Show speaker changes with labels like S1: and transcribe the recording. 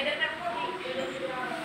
S1: Ele é até um pouquinho.